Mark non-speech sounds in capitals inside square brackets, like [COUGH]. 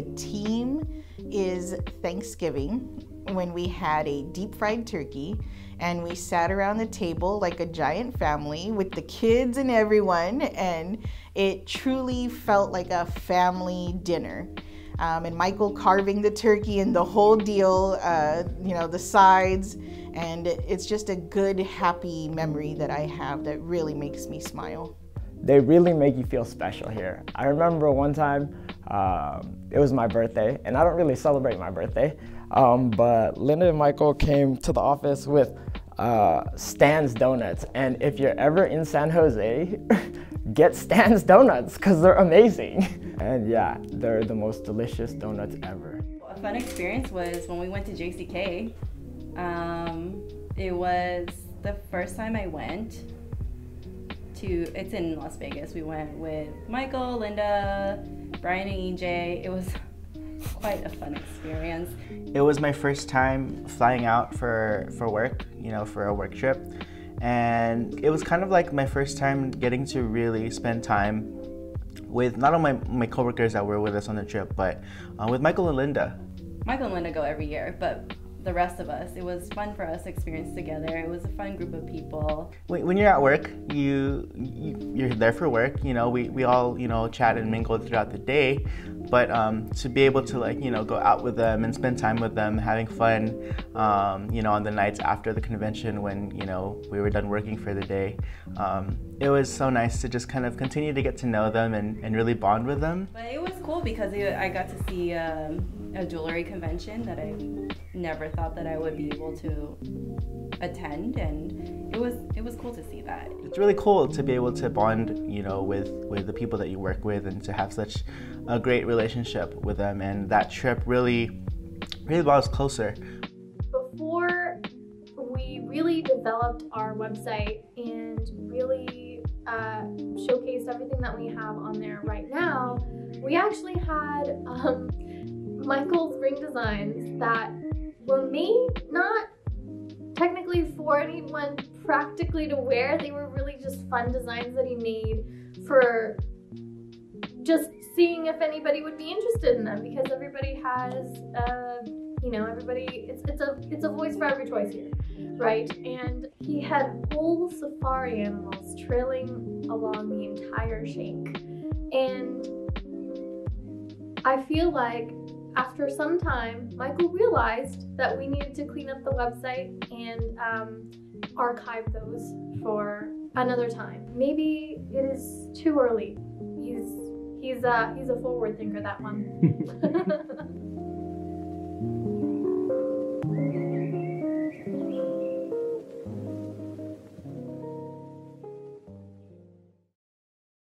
team is Thanksgiving when we had a deep fried turkey and we sat around the table like a giant family with the kids and everyone, and it truly felt like a family dinner. Um, and Michael carving the turkey and the whole deal, uh, you know, the sides, and it's just a good, happy memory that I have that really makes me smile. They really make you feel special here. I remember one time, um, it was my birthday, and I don't really celebrate my birthday, um, but Linda and Michael came to the office with uh, Stan's Donuts, and if you're ever in San Jose, [LAUGHS] get Stan's Donuts because they're amazing. [LAUGHS] And yeah, they're the most delicious donuts ever. A fun experience was when we went to JCK. Um, it was the first time I went to, it's in Las Vegas. We went with Michael, Linda, Brian and EJ. It was [LAUGHS] quite a fun experience. It was my first time flying out for, for work, you know, for a work trip. And it was kind of like my first time getting to really spend time with not only my, my coworkers that were with us on the trip, but uh, with Michael and Linda. Michael and Linda go every year, but the rest of us. It was fun for us to experience together. It was a fun group of people. When you're at work, you, you are there for work. You know, we, we all you know chat and mingle throughout the day, but um, to be able to like you know go out with them and spend time with them, having fun, um, you know, on the nights after the convention when you know we were done working for the day, um, it was so nice to just kind of continue to get to know them and, and really bond with them. But it was cool because I got to see um, a jewelry convention that I never thought that I would be able to attend and it was it was cool to see that. It's really cool to be able to bond, you know, with with the people that you work with and to have such a great relationship with them and that trip really really brought us closer. Before we really developed our website and really uh, showcased everything that we have on there right now, we actually had um, Michael's ring designs that were made not technically for anyone practically to wear. They were really just fun designs that he made for just seeing if anybody would be interested in them because everybody has uh, you know everybody it's it's a it's a voice for every choice here right and he had whole safari animals trailing along the entire shank and I feel like after some time, Michael realized that we needed to clean up the website and um, archive those for another time. Maybe it is too early. He's he's uh, he's a forward thinker. That one. [LAUGHS] [LAUGHS]